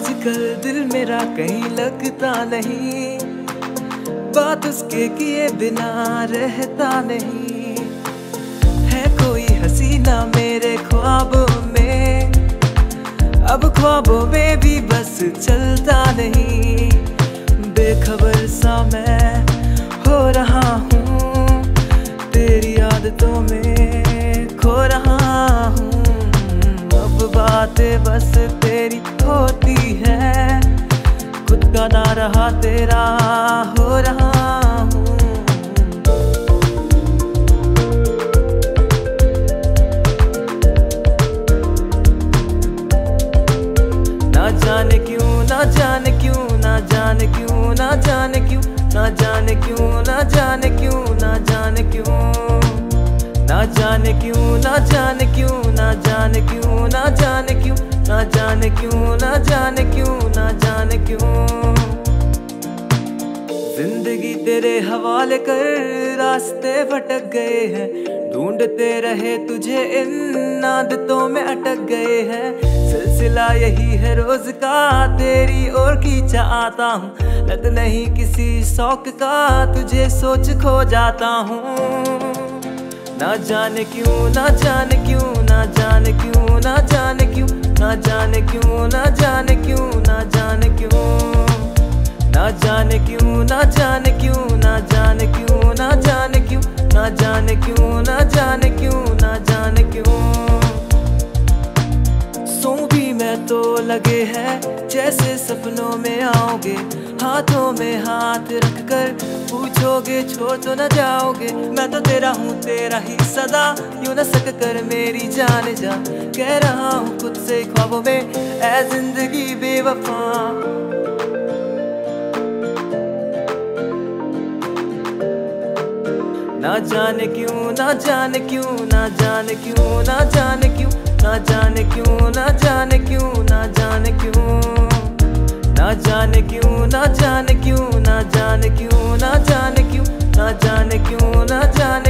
आजकल दिल मेरा कहीं लगता नहीं। बात उसके किए बिना रहता नहीं। है कोई हसीना मेरे ख्वाबों में। अब ख्वाबों में भी बस चलता नहीं। बेखबर सा मैं हो रहा हूँ। तेरी आदतों में खो रहा हूँ। अब बातें बस खुद का ना रहा तेरा हो रहा हूँ ना जाने क्यों ना जाने क्यों ना जाने क्यों ना जाने क्यों ना जाने क्यों ना जाने क्यों ना जाने क्यों ना जाने क्यों ना जाने क्यों ना जाने क्यों ना जाने क्यों ना जाने क्यों ना जाने ज़िंदगी तेरे हवाले कर रास्ते भटक गए हैं। ढूंढते रहे तुझे इन आदतों में अटक गए हैं। सिलसिला यही है रोज का, तेरी ओर खींचा आता हूँ। लत नहीं किसी शौक का, तुझे सोच खो जाता हूँ। ना जाने क्यों, ना जाने क्यों, ना जाने क्यों जाने क्यों, ना जाने क्यों, ना जाने क्यों, ना जाने क्यों, ना जाने क्यों, ना जाने क्यों, ना जाने क्यों। सो भी मैं तो लगे है, जैसे सपनों में आओगे, हाथों में हाथ रख कर पूछोगे छोड़ तो न जाओगे। मैं तो तेरा हूँ, तेरा ही सदा, यूँ न सक कर मेरी जान जा। कह रहा हूँ खुद से ख्वाबों में, ऐ ज़िंदगी बेवफा। ना जाने क्यों ना जाने क्यों ना जाने क्यों ना जाने क्यों ना जाने क्यों ना जाने क्यों ना जाने क्यों ना जाने क्यों ना जाने क्यों ना जाने क्यों ना जाने क्यों ना जाने क्यों